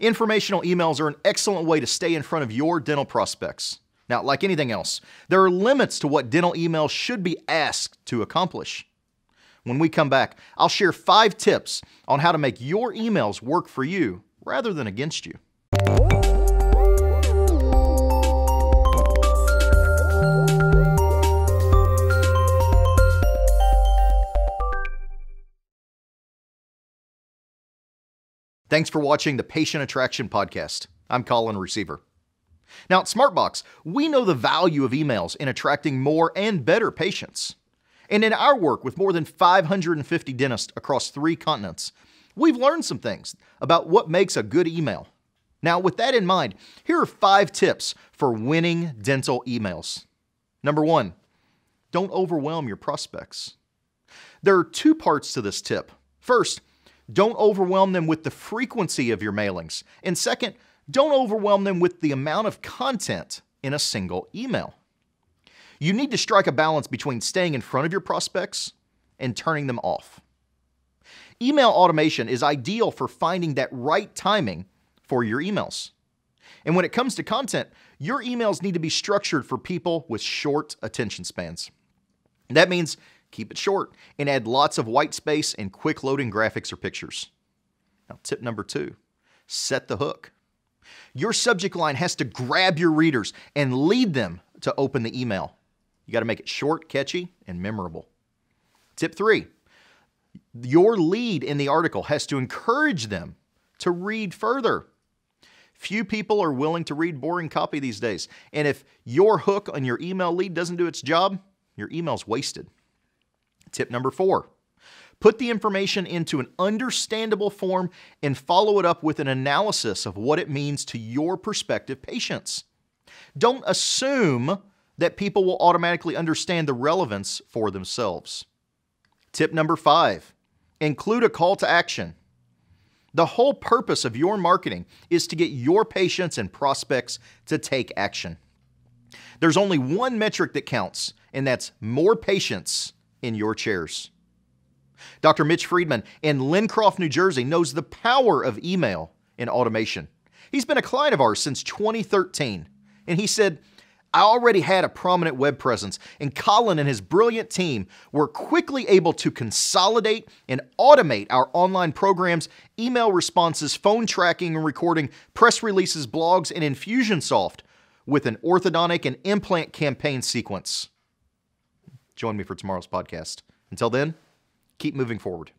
Informational emails are an excellent way to stay in front of your dental prospects. Now, like anything else, there are limits to what dental emails should be asked to accomplish. When we come back, I'll share five tips on how to make your emails work for you rather than against you. Thanks for watching the Patient Attraction Podcast. I'm Colin Receveur. Now, at Smartbox, we know the value of emails in attracting more and better patients. And in our work with more than 550 dentists across three continents, we've learned some things about what makes a good email. Now, with that in mind, here are five tips for winning dental emails. Number one, don't overwhelm your prospects. There are two parts to this tip. First, don't overwhelm them with the frequency of your mailings. And second, don't overwhelm them with the amount of content in a single email. You need to strike a balance between staying in front of your prospects and turning them off. Email automation is ideal for finding that right timing for your emails. And when it comes to content, your emails need to be structured for people with short attention spans. That means keep it short and add lots of white space and quick loading graphics or pictures. Now, tip number two set the hook. Your subject line has to grab your readers and lead them to open the email. You got to make it short, catchy, and memorable. Tip three your lead in the article has to encourage them to read further. Few people are willing to read boring copy these days. And if your hook on your email lead doesn't do its job, your email's wasted. Tip number four put the information into an understandable form and follow it up with an analysis of what it means to your prospective patients. Don't assume that people will automatically understand the relevance for themselves. Tip number five include a call to action. The whole purpose of your marketing is to get your patients and prospects to take action. There's only one metric that counts, and that's more patients in your chairs. Dr. Mitch Friedman in Lincroft, New Jersey knows the power of email and automation. He's been a client of ours since 2013, and he said, I already had a prominent web presence, and Colin and his brilliant team were quickly able to consolidate and automate our online programs, email responses, phone tracking and recording, press releases, blogs, and Infusionsoft with an orthodontic and implant campaign sequence. Join me for tomorrow's podcast. Until then, keep moving forward.